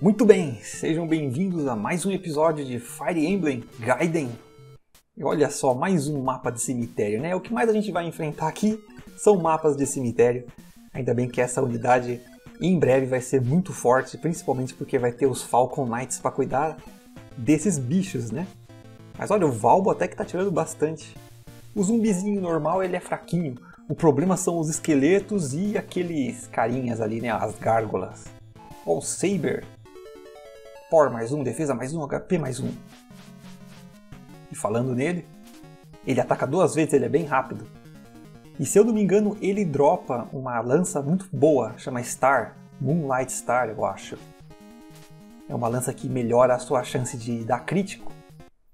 Muito bem, sejam bem-vindos a mais um episódio de Fire Emblem Gaiden. E olha só, mais um mapa de cemitério, né? O que mais a gente vai enfrentar aqui são mapas de cemitério. Ainda bem que essa unidade em breve vai ser muito forte, principalmente porque vai ter os Falcon Knights para cuidar desses bichos, né? Mas olha, o Valbo até que tá tirando bastante. O zumbizinho normal ele é fraquinho. O problema são os esqueletos e aqueles carinhas ali, né? As gárgulas. Ó, o Saber. Por mais um, defesa mais um, HP mais um. E falando nele, ele ataca duas vezes, ele é bem rápido. E se eu não me engano, ele dropa uma lança muito boa, chama Star, Moonlight Star, eu acho. É uma lança que melhora a sua chance de dar crítico,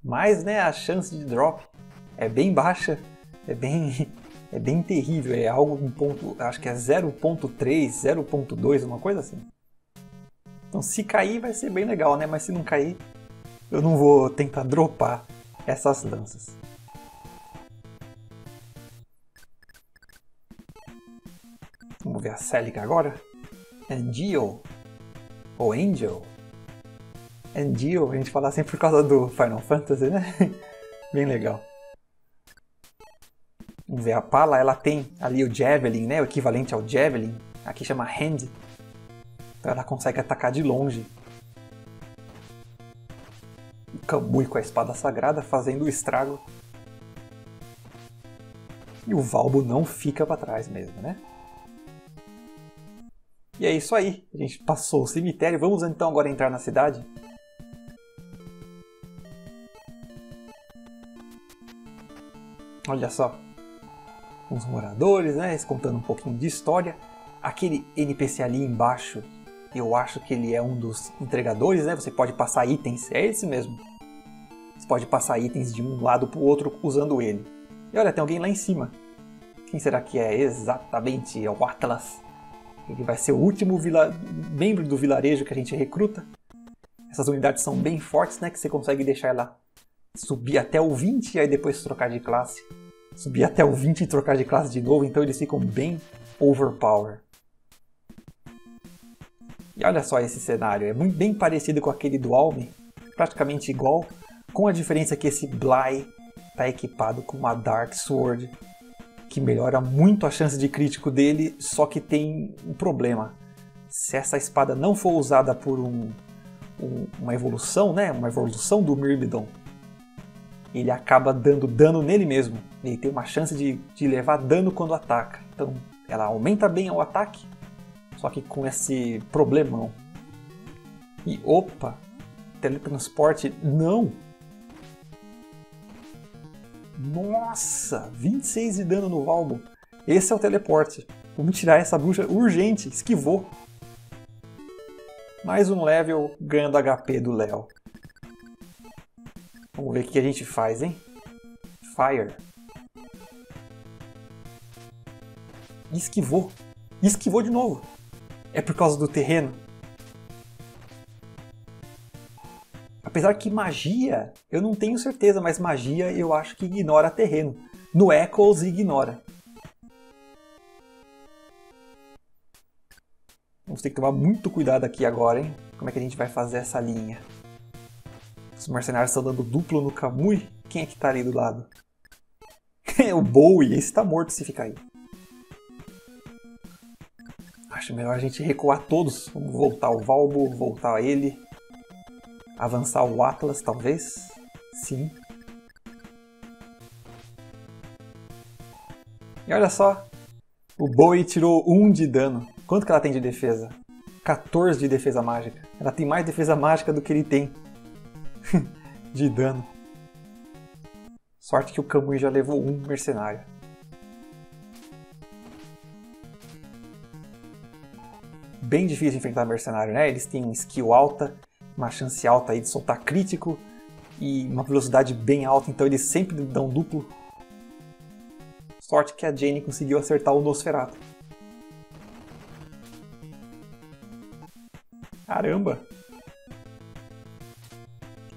mas né, a chance de drop é bem baixa, é bem é bem terrível, é algo um ponto, acho que é 0.3, 0.2, uma coisa assim. Então se cair vai ser bem legal, né? Mas se não cair, eu não vou tentar dropar essas lanças. Vamos ver a Celica agora. Angel. Ou Angel. Angel, a gente fala sempre por causa do Final Fantasy, né? Bem legal. Vamos ver, a pala ela tem ali o Javelin, né? O equivalente ao Javelin. Aqui chama Hand. Então ela consegue atacar de longe. O Kamui com a espada sagrada fazendo o estrago. E o Valbo não fica para trás mesmo, né? E é isso aí. A gente passou o cemitério. Vamos então agora entrar na cidade. Olha só. Os moradores, né? Contando um pouquinho de história. Aquele NPC ali embaixo, eu acho que ele é um dos entregadores, né? Você pode passar itens. É esse mesmo. Você pode passar itens de um lado para o outro usando ele. E olha, tem alguém lá em cima. Quem será que é? Exatamente, é o Atlas. Ele vai ser o último vila... membro do vilarejo que a gente recruta. Essas unidades são bem fortes, né? Que você consegue deixar ela subir até o 20 e aí depois trocar de classe. Subir até o 20 e trocar de classe de novo, então eles ficam bem overpower. E olha só esse cenário, é muito bem parecido com aquele do Alme, praticamente igual, com a diferença que esse Bly está equipado com uma Dark Sword, que melhora muito a chance de crítico dele, só que tem um problema. Se essa espada não for usada por um, um, uma evolução, né, uma evolução do Myrmidon, ele acaba dando dano nele mesmo. Ele tem uma chance de, de levar dano quando ataca. Então ela aumenta bem o ataque, só que com esse problemão. E opa, teletransporte não. Nossa, 26 de dano no Valbo. Esse é o teleporte. Vamos tirar essa bruxa urgente. Esquivou. Mais um level ganhando HP do Léo. Vamos ver o que a gente faz, hein? Fire. Esquivou. Esquivou de novo. É por causa do terreno. Apesar que magia, eu não tenho certeza, mas magia eu acho que ignora terreno. No Echoes ignora. Vamos ter que tomar muito cuidado aqui agora, hein? Como é que a gente vai fazer essa linha? Os mercenários estão dando duplo no Kamui. Quem é que tá ali do lado? É o Bowie. Esse tá morto se ficar aí. Acho melhor a gente recuar todos. Vamos voltar o Valbo, voltar ele. Avançar o Atlas, talvez. Sim. E olha só. O Bowie tirou 1 de dano. Quanto que ela tem de defesa? 14 de defesa mágica. Ela tem mais defesa mágica do que ele tem. de dano. Sorte que o Kamui já levou um mercenário. Bem difícil enfrentar mercenário, né? Eles têm skill alta, uma chance alta aí de soltar crítico e uma velocidade bem alta, então eles sempre dão duplo. Sorte que a Jane conseguiu acertar o Nosferatu. Caramba!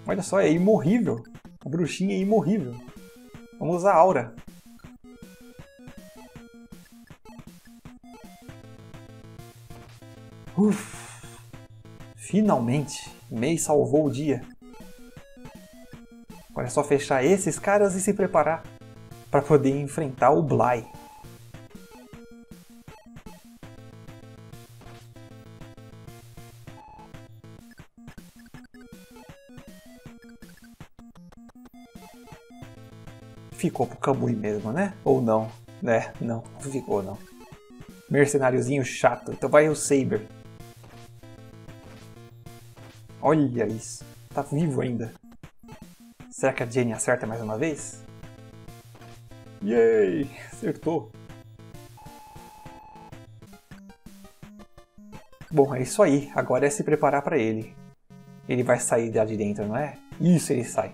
Olha só, é imorrível. A bruxinha é imorrível. Vamos usar a aura. Uf. Finalmente, Mei salvou o dia. Agora é só fechar esses caras e se preparar para poder enfrentar o Bly. Ficou pro Kamui mesmo, né? Ou não? É, não, não ficou não. Mercenáriozinho chato. Então vai o Saber. Olha isso. Tá vivo ainda. Será que a Jenny acerta mais uma vez? Yay! Acertou. Bom, é isso aí. Agora é se preparar para ele. Ele vai sair lá de dentro, não é? Isso, ele sai.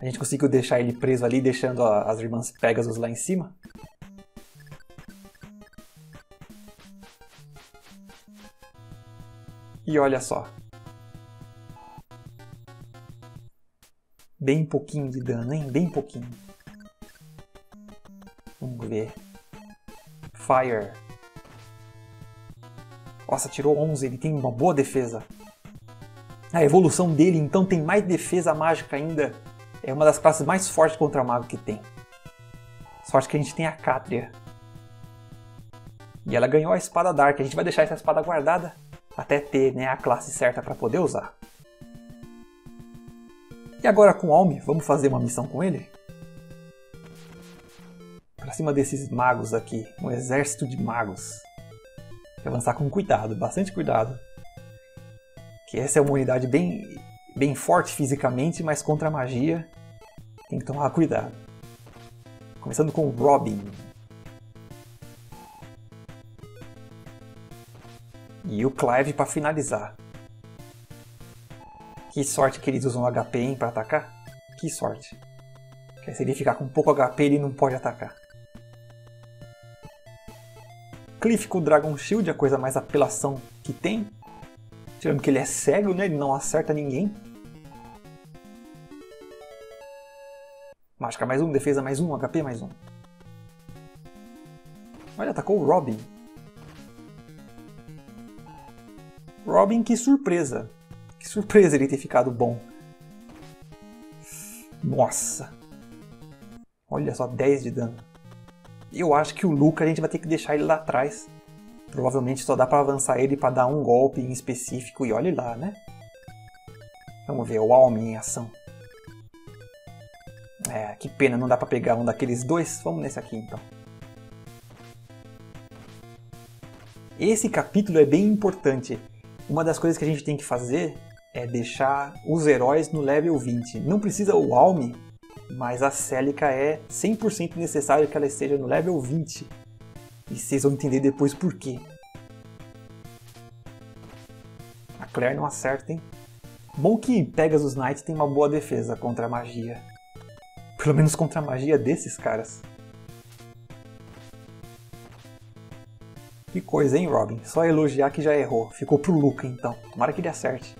A gente conseguiu deixar ele preso ali, deixando as irmãs Pegasus lá em cima. E olha só. Bem pouquinho de dano, hein? Bem pouquinho. Vamos ver. Fire. Nossa, tirou 11. Ele tem uma boa defesa. A evolução dele, então, tem mais defesa mágica ainda é uma das classes mais fortes contra mago que tem. Sorte que a gente tem a Cátria. E ela ganhou a espada Dark. A gente vai deixar essa espada guardada até ter né, a classe certa para poder usar. E agora com Almi, vamos fazer uma missão com ele? Pra cima desses magos aqui, um exército de magos. Avançar com cuidado, bastante cuidado. Que essa é uma unidade bem bem forte fisicamente, mas contra a magia tem que tomar cuidado. Começando com Robin. E o Clive para finalizar. Que sorte que eles usam HP para atacar. Que sorte. Porque se ele ficar com pouco HP, ele não pode atacar. Cliff com o Dragon Shield, a coisa mais apelação que tem. Tirando que ele é cego, né? Ele não acerta ninguém. Mágica mais um, defesa mais um, HP mais um. Olha, atacou o Robin. Robin, que surpresa. Que surpresa ele ter ficado bom. Nossa. Olha só, 10 de dano. Eu acho que o Luca a gente vai ter que deixar ele lá atrás. Provavelmente só dá para avançar ele para dar um golpe em específico e olhe lá, né? Vamos ver o Almi em ação. É, que pena, não dá pra pegar um daqueles dois. Vamos nesse aqui então. Esse capítulo é bem importante. Uma das coisas que a gente tem que fazer é deixar os heróis no level 20. Não precisa o Almi, mas a Celica é 100% necessário que ela esteja no level 20. E vocês vão entender depois por quê. A Claire não acerta, hein? Bom que Pegasus Knight tem uma boa defesa contra a magia. Pelo menos contra a magia desses caras. Que coisa, hein, Robin? Só elogiar que já errou. Ficou pro Luca, então. Tomara que ele acerte.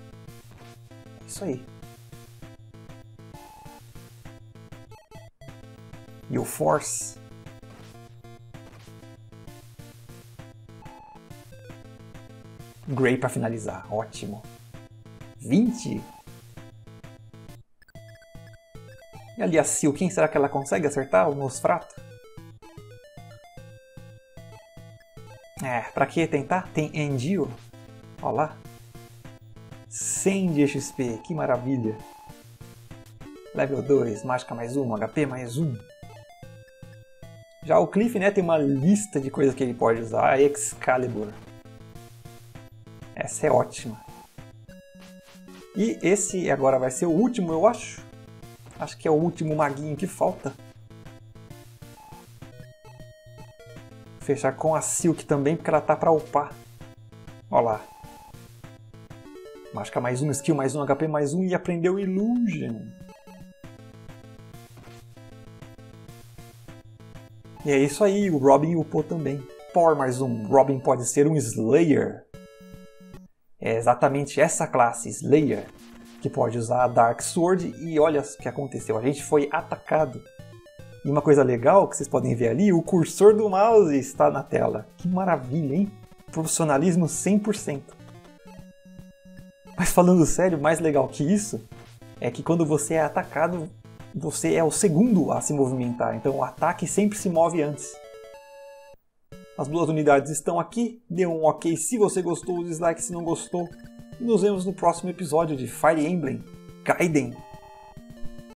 Isso aí. E o Force. Grey para finalizar. Ótimo. 20? E ali a Sil, quem será que ela consegue acertar o Nosferatu? É, pra que tentar? Tem Endio. Olha lá. 100 de XP, que maravilha. Level 2, mágica mais 1, HP mais 1. Já o Cliff né, tem uma lista de coisas que ele pode usar. A Excalibur. Essa é ótima. E esse agora vai ser o último, eu acho. Acho que é o último maguinho que falta. Fechar com a Silk também, porque ela tá pra upar. Olha lá. Mágica mais um, skill mais um, HP mais um e aprendeu Illusion. E é isso aí, o Robin upou também. Power mais um, Robin pode ser um Slayer. É exatamente essa classe, Slayer que pode usar a Dark Sword e olha o que aconteceu, a gente foi atacado. E uma coisa legal que vocês podem ver ali, o cursor do mouse está na tela. Que maravilha, hein? Profissionalismo 100%. Mas falando sério, mais legal que isso é que quando você é atacado, você é o segundo a se movimentar, então o ataque sempre se move antes. As duas unidades estão aqui, dê um ok se você gostou, dislike se não gostou. E nos vemos no próximo episódio de Fire Emblem Gaiden